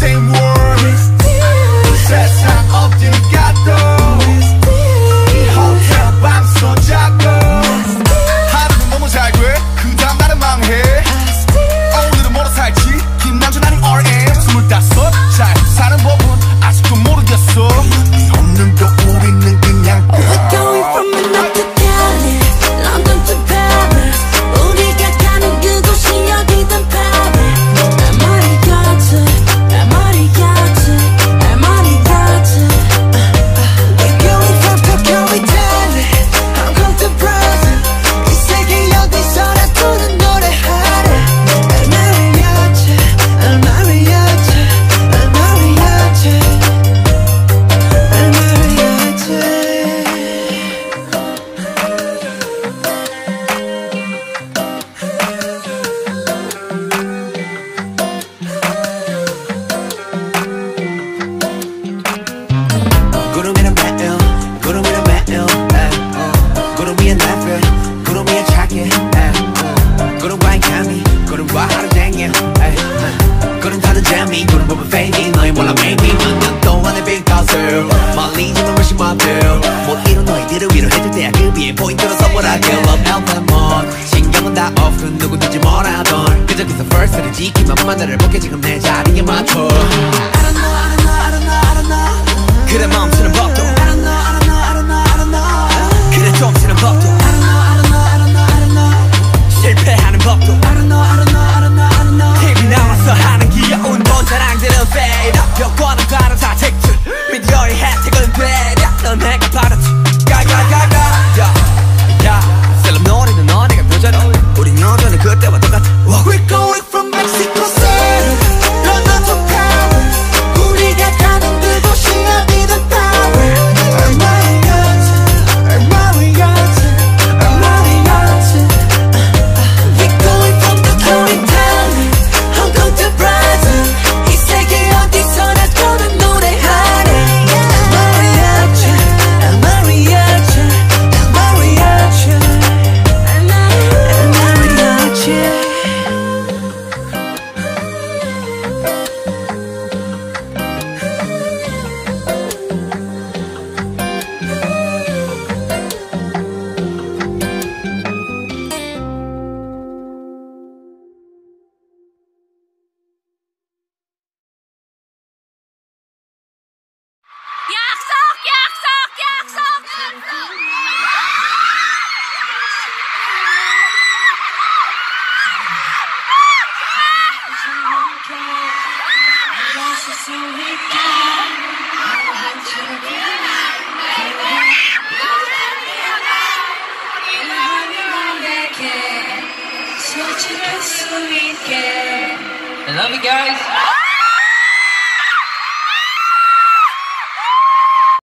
same one 잠이 구름 보면 fading 너의 몰라 maybe 몇년 동안의 big hustle 말리지만 rushing my bill 못 이룬 너희들을 위로해줄 때야 그 위에 포인트로 선물할게 Love out and more 신경은 다 off 그 누구든지 뭐라던 그저 그저 first를 지키만만 나를 볼게 지금 내 자리에 맞춰 I don't know I don't know I don't know I don't know 그래 멈추는 법 weekend. I love you guys.